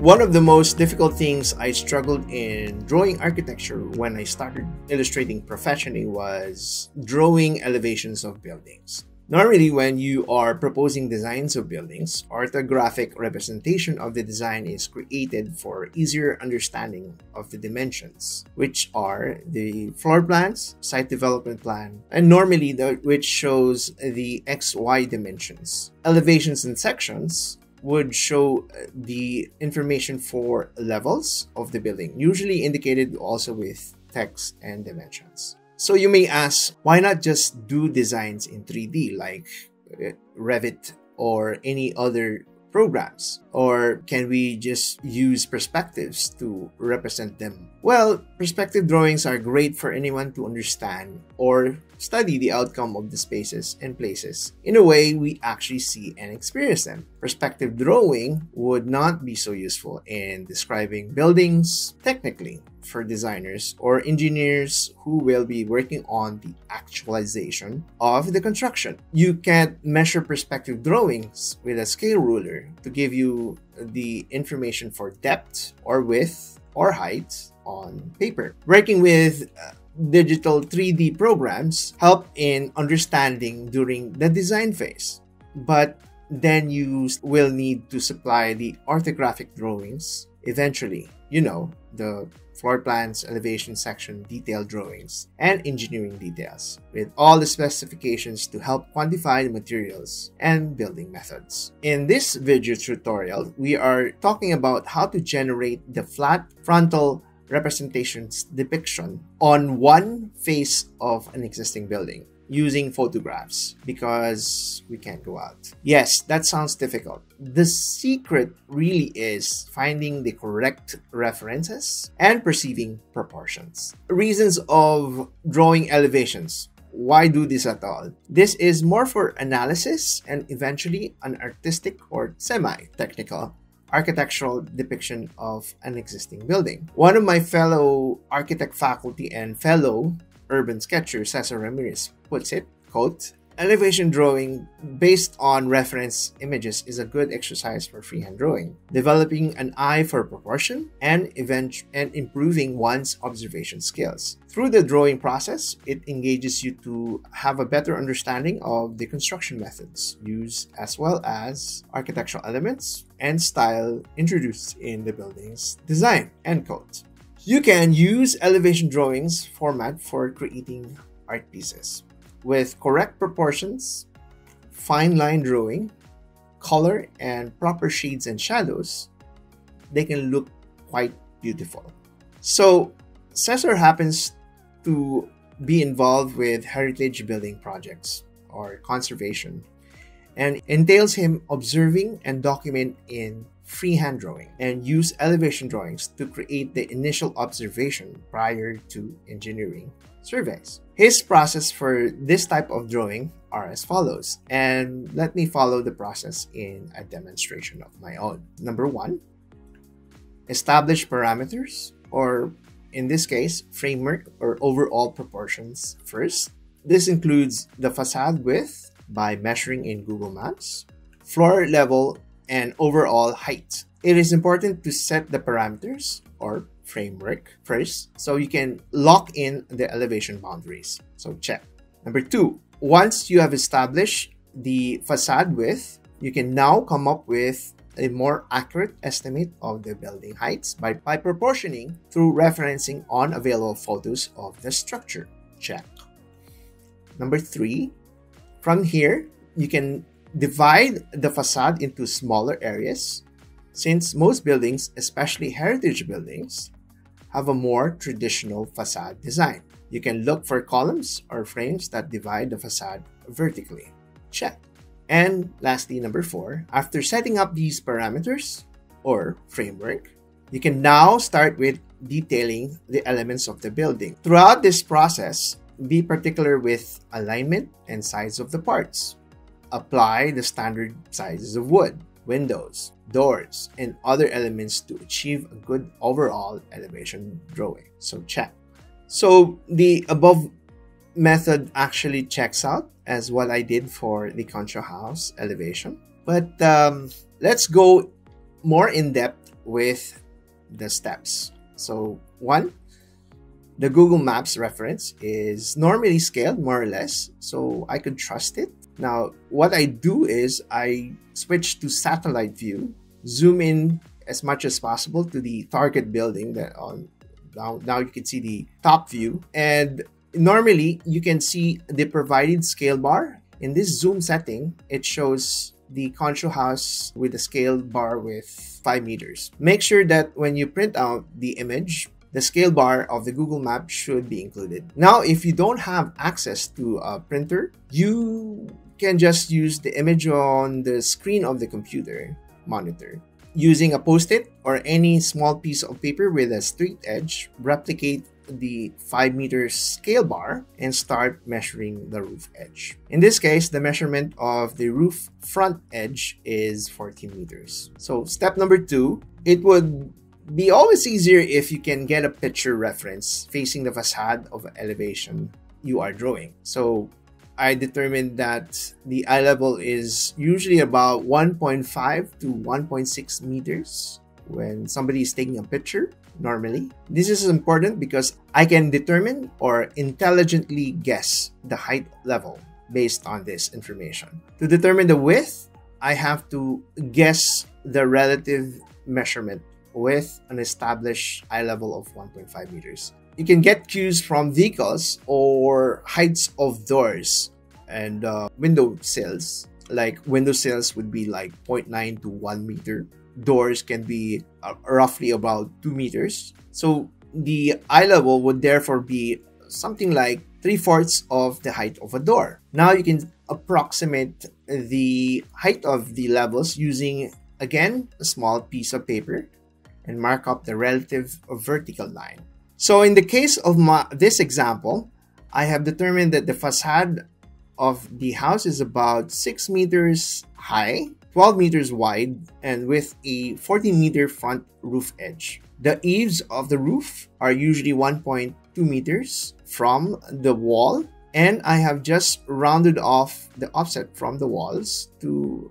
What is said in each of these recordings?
One of the most difficult things I struggled in drawing architecture when I started illustrating professionally was drawing elevations of buildings. Normally, when you are proposing designs of buildings, orthographic representation of the design is created for easier understanding of the dimensions, which are the floor plans, site development plan, and normally the, which shows the XY dimensions. Elevations and sections would show the information for levels of the building, usually indicated also with text and dimensions. So you may ask, why not just do designs in 3D like uh, Revit or any other programs? Or can we just use perspectives to represent them? Well, perspective drawings are great for anyone to understand or study the outcome of the spaces and places in a way we actually see and experience them. Perspective drawing would not be so useful in describing buildings technically for designers or engineers who will be working on the actualization of the construction. You can't measure perspective drawings with a scale ruler to give you the information for depth or width or height on paper. Working with uh, digital 3D programs help in understanding during the design phase. But then you will need to supply the orthographic drawings eventually. You know, the floor plans, elevation section, detailed drawings, and engineering details, with all the specifications to help quantify the materials and building methods. In this video tutorial, we are talking about how to generate the flat frontal representations depiction on one face of an existing building using photographs because we can't go out. Yes, that sounds difficult. The secret really is finding the correct references and perceiving proportions. Reasons of drawing elevations. Why do this at all? This is more for analysis and eventually an artistic or semi-technical architectural depiction of an existing building. One of my fellow architect faculty and fellow urban sketcher, Cesar Ramirez, puts it, quote, Elevation drawing based on reference images is a good exercise for freehand drawing, developing an eye for proportion and event and improving one's observation skills. Through the drawing process, it engages you to have a better understanding of the construction methods used as well as architectural elements and style introduced in the building's design. End quote. You can use elevation drawings format for creating art pieces with correct proportions, fine line drawing, color, and proper shades and shadows, they can look quite beautiful. So, Cesar happens to be involved with heritage building projects or conservation and entails him observing and document in freehand drawing and use elevation drawings to create the initial observation prior to engineering surveys. His process for this type of drawing are as follows, and let me follow the process in a demonstration of my own. Number one, establish parameters, or in this case, framework or overall proportions first. This includes the facade width by measuring in Google Maps, floor level and overall height. It is important to set the parameters or framework first so you can lock in the elevation boundaries. So check. Number two, once you have established the facade width, you can now come up with a more accurate estimate of the building heights by, by proportioning through referencing on available photos of the structure. Check. Number three, from here, you can Divide the facade into smaller areas since most buildings, especially heritage buildings, have a more traditional facade design. You can look for columns or frames that divide the facade vertically. Check. And lastly, number four, after setting up these parameters or framework, you can now start with detailing the elements of the building. Throughout this process, be particular with alignment and size of the parts apply the standard sizes of wood, windows, doors, and other elements to achieve a good overall elevation drawing. So check. So the above method actually checks out as what I did for the Concho House elevation. But um, let's go more in depth with the steps. So one, the Google Maps reference is normally scaled more or less, so I could trust it. Now, what I do is I switch to satellite view, zoom in as much as possible to the target building that on now, now you can see the top view and normally you can see the provided scale bar in this zoom setting it shows the Concho house with a scale bar with 5 meters. Make sure that when you print out the image, the scale bar of the Google Map should be included. Now, if you don't have access to a printer, you can just use the image on the screen of the computer monitor. Using a post-it or any small piece of paper with a straight edge, replicate the 5 meter scale bar and start measuring the roof edge. In this case, the measurement of the roof front edge is 14 meters. So step number two, it would be always easier if you can get a picture reference facing the facade of elevation you are drawing. So I determined that the eye level is usually about 1.5 to 1.6 meters when somebody is taking a picture normally. This is important because I can determine or intelligently guess the height level based on this information. To determine the width, I have to guess the relative measurement with an established eye level of 1.5 meters. You can get cues from vehicles or heights of doors and uh, window sills. Like window sills would be like 0.9 to 1 meter doors can be uh, roughly about 2 meters. So the eye level would therefore be something like 3 fourths of the height of a door. Now you can approximate the height of the levels using again a small piece of paper and mark up the relative vertical line. So in the case of my, this example, I have determined that the facade of the house is about 6 meters high 12 meters wide and with a 14 meter front roof edge. The eaves of the roof are usually 1.2 meters from the wall and I have just rounded off the offset from the walls to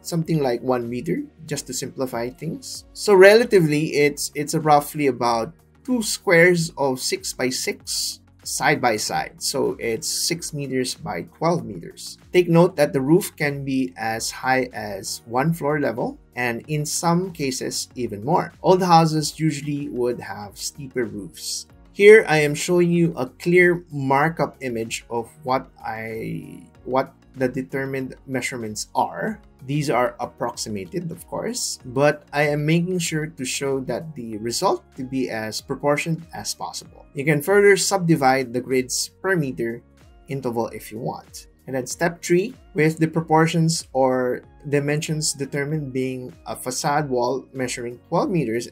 something like 1 meter just to simplify things. So relatively it's it's roughly about 2 squares of 6 by 6 side by side. So it's 6 meters by 12 meters. Take note that the roof can be as high as one floor level and in some cases even more. Old houses usually would have steeper roofs. Here I am showing you a clear markup image of what I what the determined measurements are. These are approximated, of course, but I am making sure to show that the result to be as proportioned as possible. You can further subdivide the grids per meter interval if you want. And then step 3, with the proportions or dimensions determined being a facade wall measuring 12 meters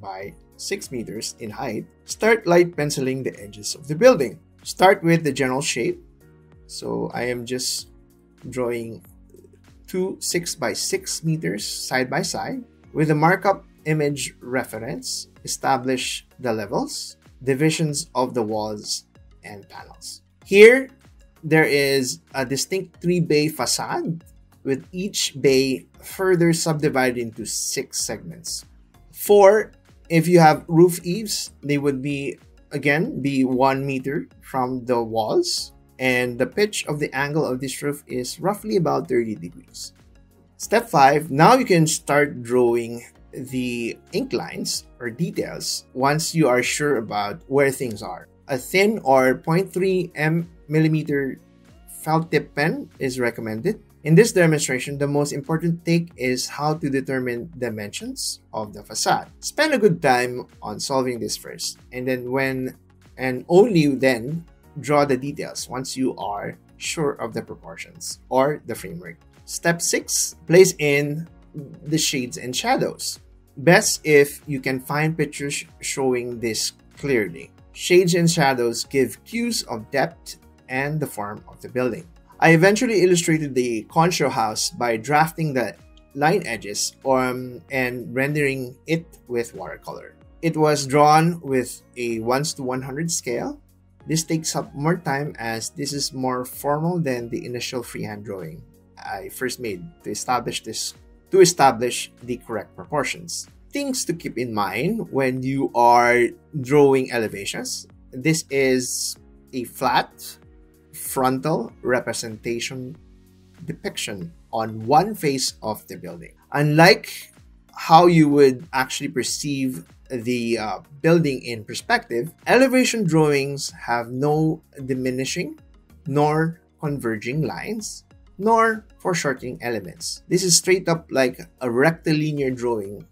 by 6 meters in height, start light penciling the edges of the building. Start with the general shape. So I am just drawing two 6 by 6 meters side by side. With a markup image reference, establish the levels, divisions of the walls, and panels. Here, there is a distinct three bay facade with each bay further subdivided into six segments. Four, if you have roof eaves, they would be again be one meter from the walls and the pitch of the angle of this roof is roughly about 30 degrees. Step 5, now you can start drawing the ink lines or details once you are sure about where things are. A thin or 0.3 m felt tip pen is recommended. In this demonstration, the most important take is how to determine dimensions of the facade. Spend a good time on solving this first, and then when and only then draw the details once you are sure of the proportions or the framework. Step 6 place in the shades and shadows. Best if you can find pictures showing this clearly. Shades and shadows give cues of depth and the form of the building. I eventually illustrated the Concho house by drafting the line edges um, and rendering it with watercolor. It was drawn with a 1 to 100 scale this takes up more time as this is more formal than the initial freehand drawing I first made to establish this to establish the correct proportions. things to keep in mind when you are drawing elevations. This is a flat frontal representation depiction on one face of the building. Unlike how you would actually perceive the uh, building in perspective, elevation drawings have no diminishing nor converging lines nor foreshortening elements. This is straight up like a rectilinear drawing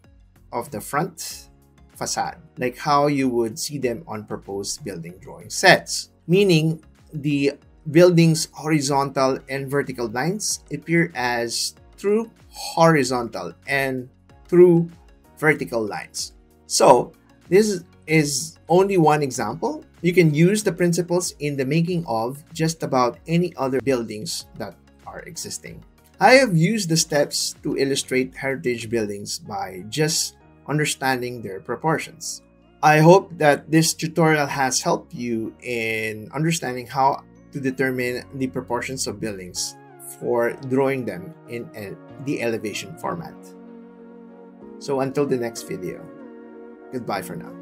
of the front facade, like how you would see them on proposed building drawing sets. Meaning, the building's horizontal and vertical lines appear as true horizontal and through vertical lines. So, this is only one example. You can use the principles in the making of just about any other buildings that are existing. I have used the steps to illustrate heritage buildings by just understanding their proportions. I hope that this tutorial has helped you in understanding how to determine the proportions of buildings for drawing them in the elevation format. So until the next video, goodbye for now.